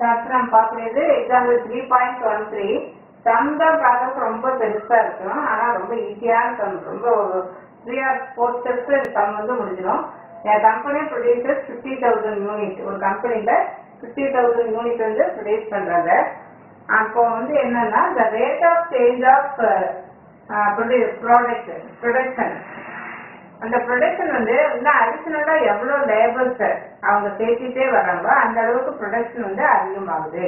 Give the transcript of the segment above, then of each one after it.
சாஸ்திரம் நம்ம பார்க்கறது example three point one three sum தான் ரொம்ப பெருசா இருக்கும். ஆனா ரொம்ப ஈஸியான சம் ரொம்ப ஒரு three or four steps sum வந்து முடிஞ்சிடும். என் company producer fifty thousand unit ஒரு கம்பெனியில ஃபிஃப்டி தௌசண்ட் யூனிட் வந்து ப்ரொடியூஸ் பண்றாங்க. அப்போ வந்து என்னன்னா இந்த rate of change of product production அந்த ப்ரொடக்ஷன் வந்து இன்னும் அடிஷனலா எவ்வளவு லேபர்ஸ் அவங்க சேர்த்துட்டே வராங்களோ அந்த அளவுக்கு ப்ரொடக்ஷன் வந்து அதிகமாகுது.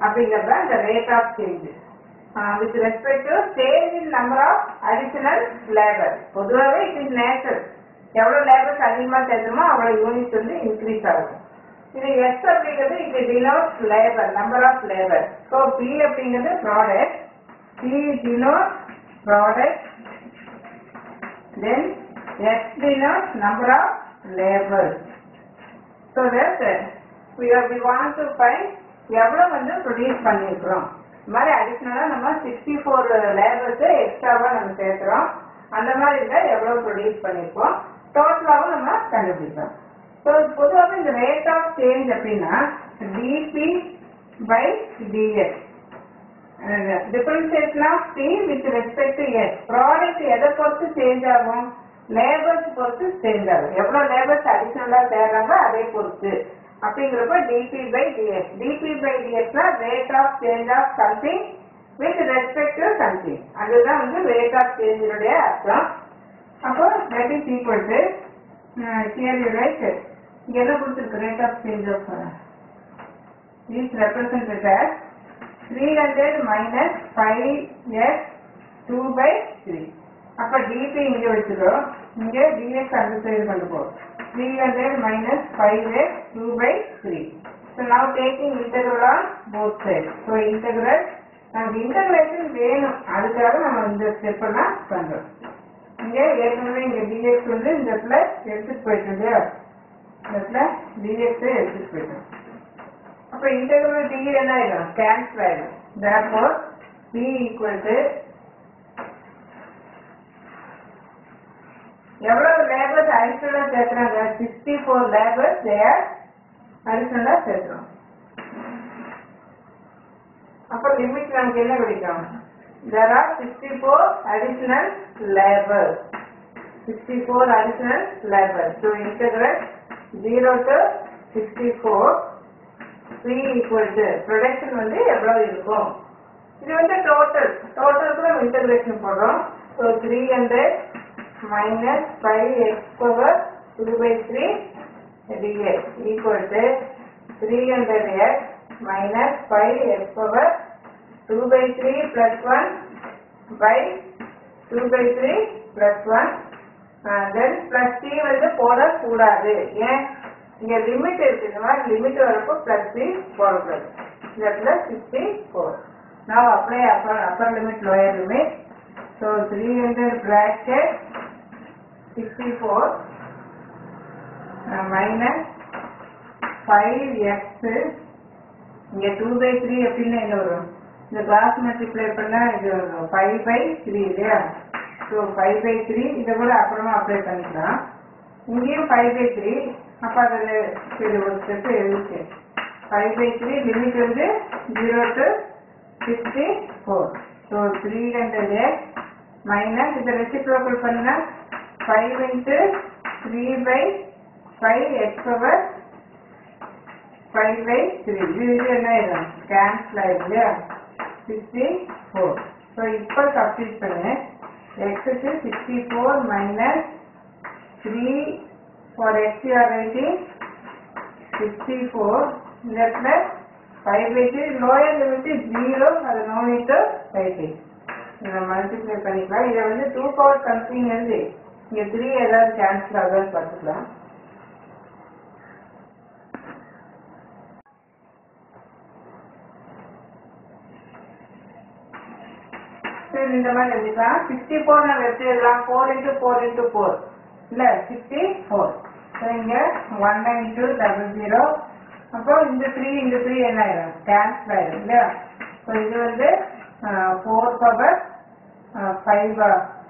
அப்படிங்கிறத அந்த rate of change with respect to change in number of additional labour பொதுவாகவே இட் இஸ் நேச்சர் எவ்வளோ லேபர்ஸ் அதிகமாக சேர்த்துமோ அவ்வளோ யூனிட் வந்து இன்க்ரீஸ் ஆகும். இது எஸ் அப்படிங்கிறது இது denote labour number of labour so P அப்படிங்கிறது product P denote product then x denotes number of labors. So that uh, we are we want to find எவ்வளவு வந்து ப்ரொடியூஸ் பண்ணியிருக்கிறோம் இந்த மாதிரி அடிஷ்னலாக நம்ம சிக்ஸ்டி ஃபோர் லேபர்ஸு எக்ஸ்ட்ராவாக நம்ம சேர்க்குறோம். அந்த மாதிரி இருந்தால் எவ்வளோ ப்ரொடியூஸ் பண்ணியிருக்கோம் டோட்டலாகவும் நம்ம கண்டுபிடிக்கிறோம் ஸோ பொதுவாக இந்த ரேட் ஆஃப் சேஞ்ச் அப்படின்னா DP by DS differentiation of P with respect to S product எதை பொறுத்து சேஞ்ச் ஆகும்? லேபர்ஸ் பொறுத்து சேஞ்ச் எவ்வளோ லேபர்ஸ் அடிஷனலாக சேர்றாங்க அதை பொறுத்து. அப்படிங்கிறப்ப DP by DS DP by டிஎஸ்னா rate of change of something with respect to something அதுதான் வந்து ரேட் ஆஃப் சேஞ்சினுடைய அர்த்தம். அப்போ that is equal to clearly right இங்கே என்ன கொடுத்துருக்கு? Rate of change of is represented as 300 minus 5x 2 by 3 அப்ப dt இங்க வச்சுக்கிறோம் இங்கே dx அந்த சைடு கொண்டு போ. 300 minus 5x 2 by 3 so now taking integral on both sides. So integral நமக்கு integration வேணும். அதுக்காக நம்ம இந்த ஸ்டெப் எல்லாம் பண்றோம். இங்க ஏற்கனவே இங்க dx வந்து இந்த இடத்துல எடுத்துட்டு போயிட்டு இல்லையா இந்த இடத்துல dx எடுத்துட்டு போயிட்டோம் அப்ப இன்டெகிரல் டி என்ன ஆயிடும்? கேன்சல் ஆயிடும். Therefore b equal to எவ்வளவு லேபர்ஸ் அடிஷனலா சேர்க்கிறாங்க சிக்ஸ்டி ஃபோர் லேபர்ஸ் தேர் அடிஷனலா சேர்க்கிறோம் அப்ப லிமிட் நமக்கு என்ன கிடைக்கும்? There are sixty four additional labours sixty four additional labours so integral zero to sixty four P equal to production வந்து எவ்வளவு இருக்கும்? இது வந்து டோட்டல் டோட்டலுக்கு நம்ம இன்டகிரேஷன் போடுறோம். So three hundred minus five X power two by three DX equal to three hundred power minus five X power two by three by one by two by three plus one then plus D வந்து போடக்கூடாது ஏன்? இங்க limit இருக்கு. மாதிரி limit வரப்போ plus three போடக்கூடாது. இந்த இடத்துல sixty four now apply upper upper limit lower limit. So 300 bracket 64 minus uh, minus 5x இங்க 2 by 3 எப்படின்னா என்ன வரும்? இந்த கிளாஸ் மல்டிப்ளை பண்ணா இது வரும். 5 by 3 இல்லையா? ஸோ 5 by 3 இதை கூட அப்புறமா அப்ளை பண்ணிக்கலாம். இங்கேயும் 5 by 3 அப்ப அதில் இது ஒரு ஸ்டெப் எழுதிச்சு 5 by 3 லிமிட் வந்து 0 to 64 ஸோ 300 மைனஸ் இதை ரெசிப்ரோக்கல் பண்ணா 5 into 3 by 5 x power 5 by 3 இது என்ன ஆயிடும் கேன்சல் ஆயிடும் இல்லையா? 64 ஸோ இப்போ சப்ஸ்டிட் பண்ணு. x க்கு 64 minus 3 for x you are writing 64 இந்த இடத்துல 5 by 3 lower limit is 0 அது no need to writing இதை மல்டிப்ளை பண்ணிக்கலாம். இதை வந்து டூ பவர் சம்திங் எழுதி இங்கே த்ரீ ஏதாவது கேன்சல் ஆகுதான்னு பார்த்துக்கலாம். சரி இந்த மாதிரி எழுதிக்கலாம். சிக்ஸ்டி ஃபோர் நம்ம எடுத்து எழுதலாம். Four into four into four இல்லை சிக்ஸ்டி ஃபோர் ஸோ இங்கே ஒன் டூ டபுள் ஜீரோ அப்புறம் இந்த த்ரீ இந்த த்ரீ என்ன ஆயிடும் கேன்சல் ஆயிடும் இல்லையா? ஸோ இது வந்து ஃபோர் பவர் ஃபைவ்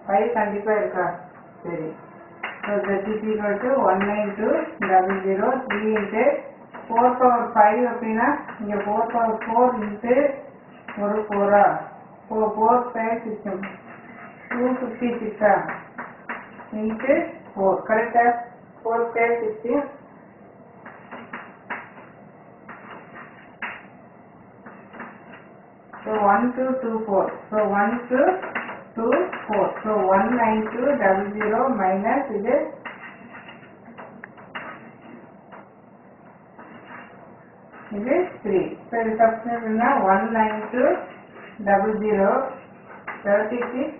ஃபைவ் கண்டிப்பாக இருக்கா? சரி so that is equal to one nine two double zero three into four power five அப்படின்னா இங்கே ஃபோர் பவர் ஃபோர் இன்ட்டு ஒரு ஃபோரா four four five six two fifty சிக்ஸா இன்ட்டு ஃபோர் கரெக்டா four square sixteen So one two two four. So one two two four. So one nine two double zero minus இது இது three so இது சப்ஸ்டியூட்னா one nine two double zero thirty six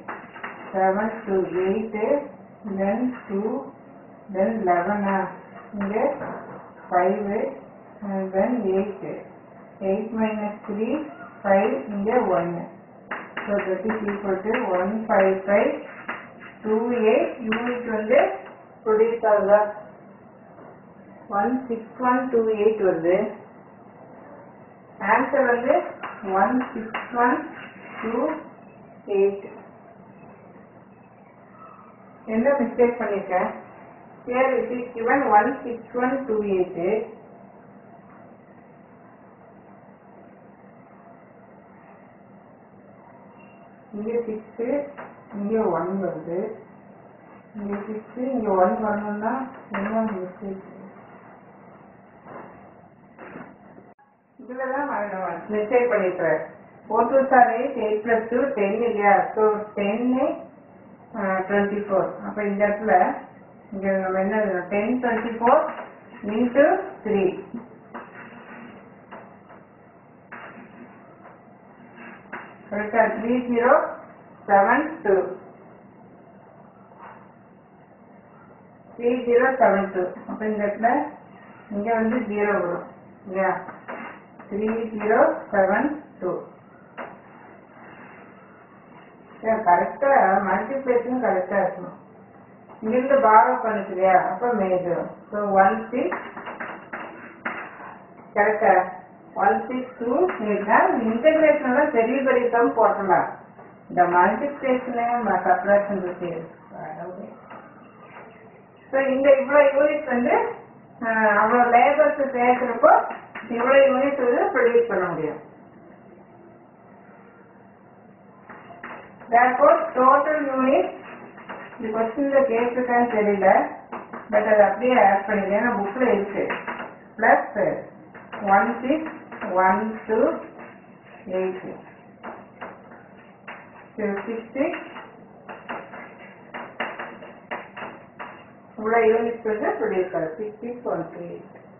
seven two eight then two then லெவனா இங்கே five then eight eight minus three five இங்கே ஒன்று so that is equal to one five five two eight unit வந்து produce ஆகுதா one six one two eight வருது answer வந்து one six one two eight என்ன mistake பண்ணியிருக்கேன் here it is given 16128 இங்கே six இங்கே ஒன் வருது. இங்கே சிக்ஸு இங்கே ஒன் வரணும்னா என்ன மிஸ்டேக் இதில் தான் மிஸ்டேக் பண்ணியிருக்கிறேன் four two sir eight eight plus two ten இல்லையா? ஸோ டென்னு டுவெண்ட்டி ஃபோர் அப்போ இந்த இடத்துல இங்கே நம்ம என்ன ten twenty four into three return 3072 3072 அப்போ இந்த இடத்துல இங்கே வந்து ஜீரோ வரும். இல்லையா? Three zero seven two sir கரெக்டாக மல்டிப்ளேஷன் கரெக்டாக இருக்கணும். இங்கிருந்து பாரோ பண்ணிக்கிறியா அப்போ மேஜர் ஸோ ஒன் சிக்ஸ் கரெக்டாக multi-2 ఇంటిగ్రేషన్ లో తెలియగలుగుతాం పోతున్నారు ద మల్టిప్లికేషన్ మన సబ్రాక్షన్ ஸோ இந்த இவ்வளோ யூனிட் வந்து அவ்வளோ லேபர்ஸ் சேர்க்குறப்போ இவ்வளோ யூனிட் வந்து ப்ரொடியூஸ் பண்ண முடியும். Therefore total unit இந்த கொஸ்டின்ல கேட்டிருக்கான்னு தெரியல பட் அது அப்படியே ஆட் பண்ணிக்கிறேன் ஏன்னா புக்கில் இருக்கு. Plus one six 1 to 80. 66. ഇവിടെ ഈ ഒരു എക്സ്പ്രഷൻ പ്രൊഡ്യൂസ് ചെയ്യുക 66.8